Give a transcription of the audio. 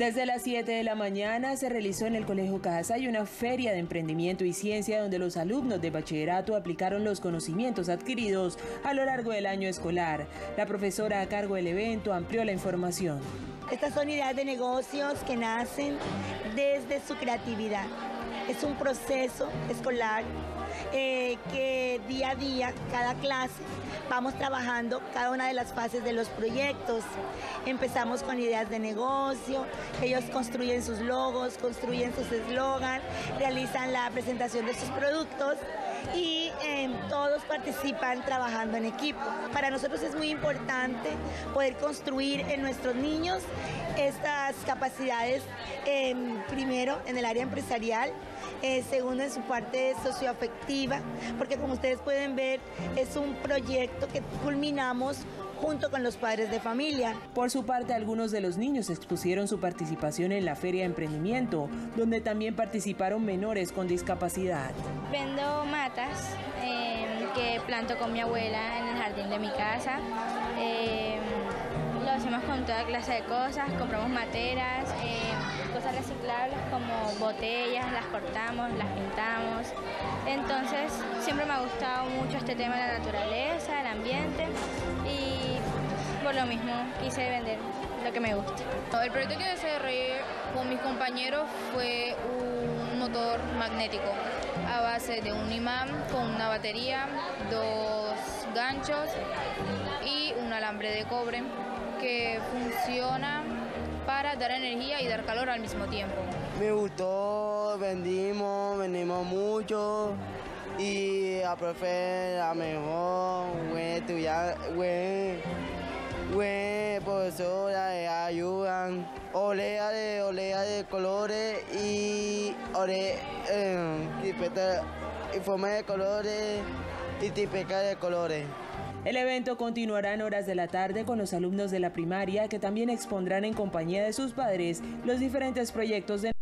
Desde las 7 de la mañana se realizó en el Colegio Cajasay una feria de emprendimiento y ciencia donde los alumnos de bachillerato aplicaron los conocimientos adquiridos a lo largo del año escolar. La profesora a cargo del evento amplió la información. Estas son ideas de negocios que nacen desde su creatividad. Es un proceso escolar eh, que día a día, cada clase, vamos trabajando cada una de las fases de los proyectos. Empezamos con ideas de negocio, ellos construyen sus logos, construyen sus eslogan, realizan la presentación de sus productos y em, todos participan trabajando en equipo. Para nosotros es muy importante poder construir en nuestros niños estas capacidades, em, primero en el área empresarial, eh, segundo en su parte socioafectiva, porque como ustedes pueden ver es un proyecto que culminamos junto con los padres de familia. Por su parte, algunos de los niños expusieron su participación en la Feria de Emprendimiento, donde también participaron menores con discapacidad. Vendo matas eh, que planto con mi abuela en el jardín de mi casa. Eh, lo hacemos con toda clase de cosas, compramos materas, eh, cosas reciclables como botellas, las cortamos, las pintamos. Entonces siempre me ha gustado mucho este tema de la naturaleza, el ambiente y por lo mismo quise vender lo que me gusta. El proyecto que desarrollé con mis compañeros fue un motor magnético a base de un imán con una batería, dos ganchos y un alambre de cobre que funciona para dar energía y dar calor al mismo tiempo. Me gustó, vendimos, vendimos mucho y a profe la mejor, buen estudiante, buen, buen profesora, ayudan, olea de, olea de colores y informe de colores de colores. El evento continuará en horas de la tarde con los alumnos de la primaria que también expondrán en compañía de sus padres los diferentes proyectos de